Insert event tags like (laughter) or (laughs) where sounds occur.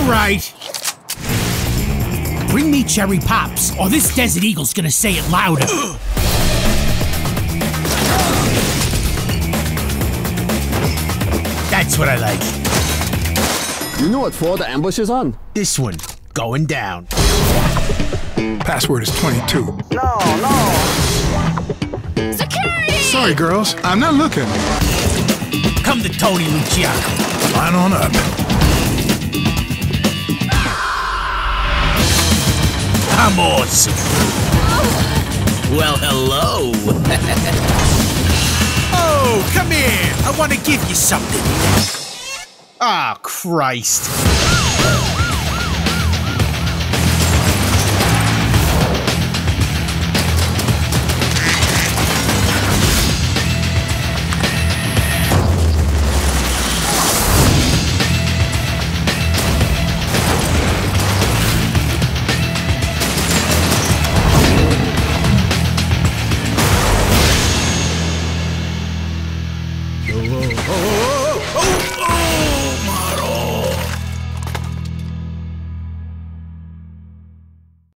All right. Bring me Cherry Popz, or this desert eagle's gonna say it louder. (gasps) That's what I like. You know what floor the ambush is on? This one, going down. Password is 22. No, no. Security! Sorry, girls. I'm not looking. Come to Tony Luciano. Line on up. I'm. Well, hello. (laughs) oh, come here. I want to give you something. Ah, Christ. oh, oh.